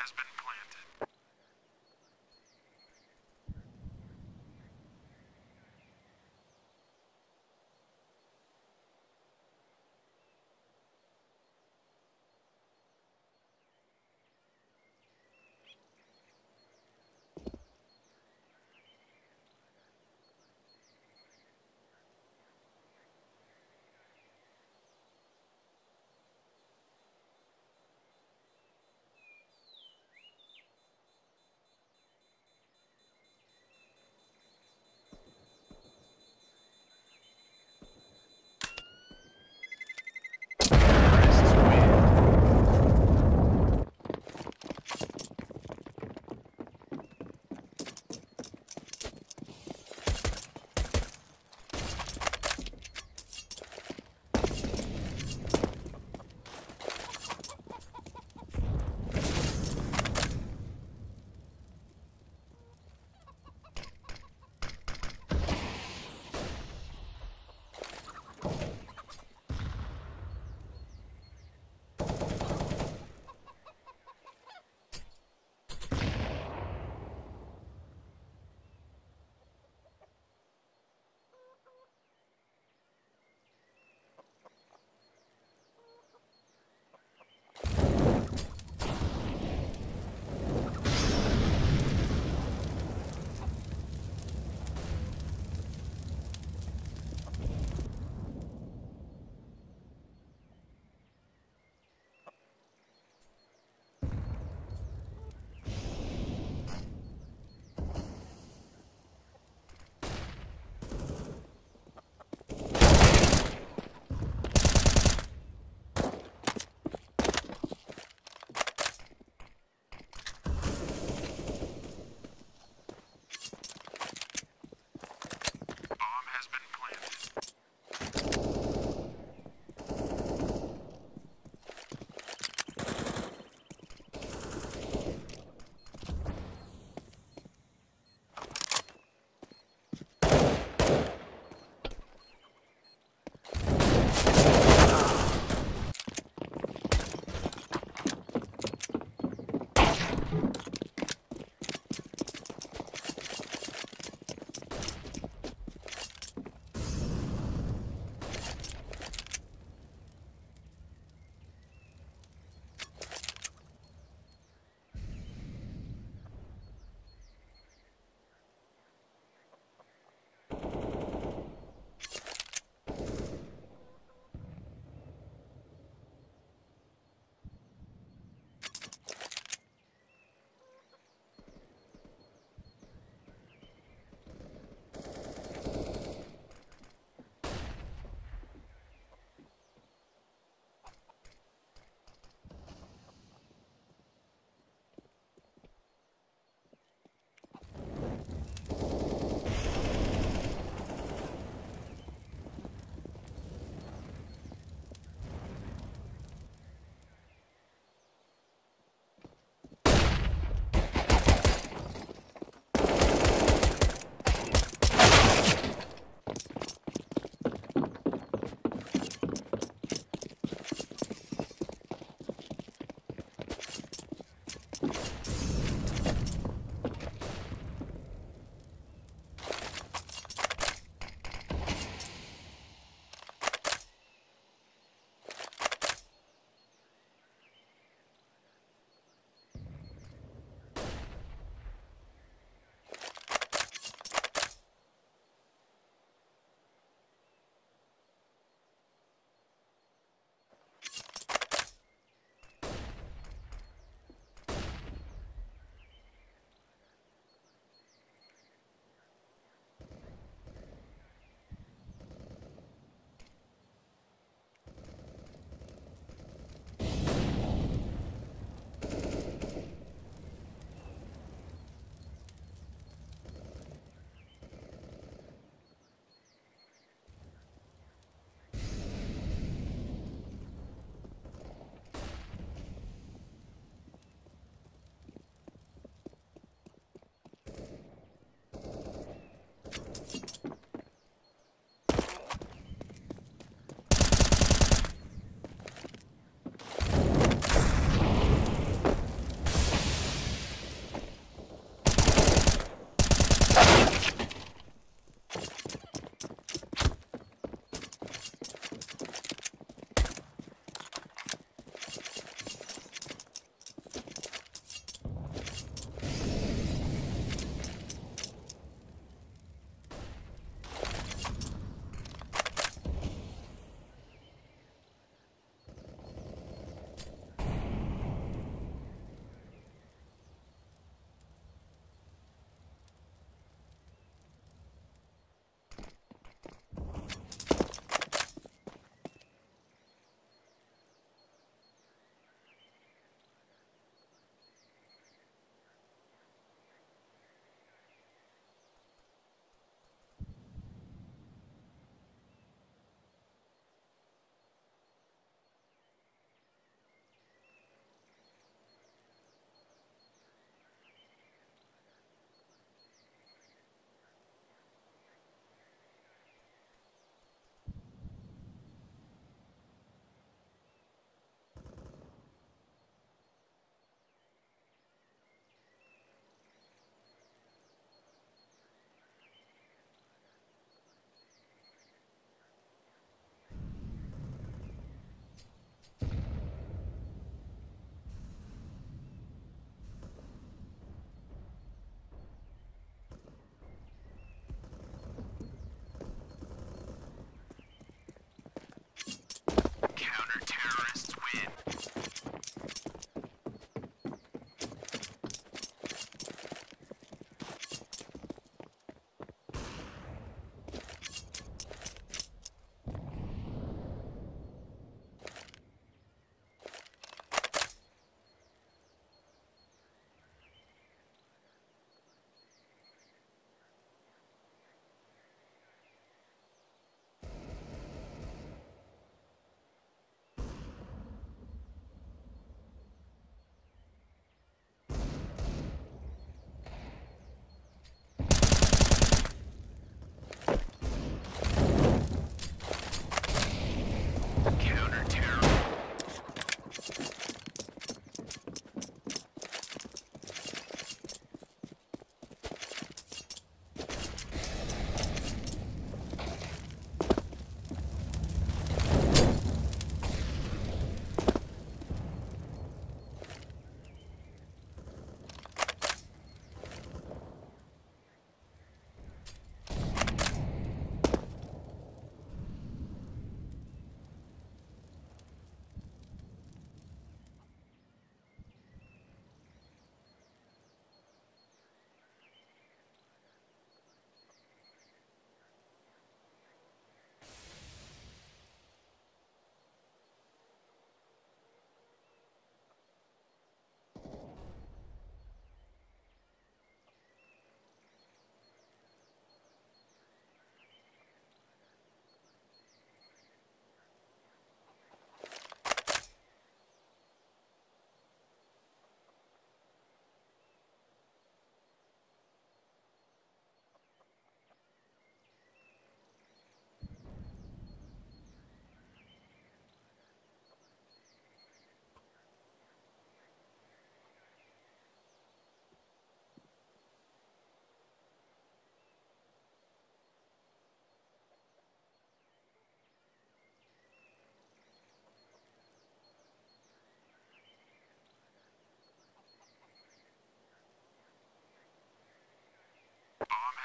has been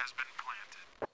has been planted.